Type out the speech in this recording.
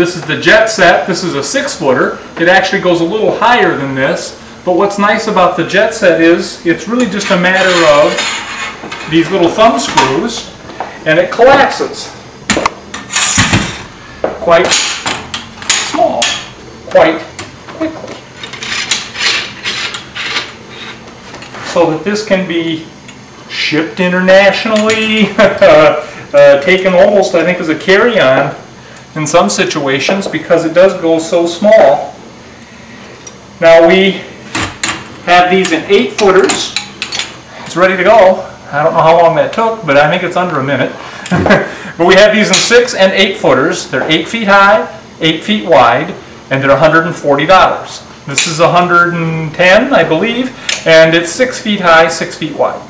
This is the jet set. This is a six footer. It actually goes a little higher than this. But what's nice about the jet set is it's really just a matter of these little thumb screws and it collapses quite small, quite quickly. So that this can be shipped internationally, uh, taken almost, I think, as a carry-on in some situations because it does go so small. Now we have these in eight footers. It's ready to go. I don't know how long that took, but I think it's under a minute. but we have these in six and eight footers. They're eight feet high, eight feet wide, and they're $140. This is 110, I believe, and it's six feet high, six feet wide.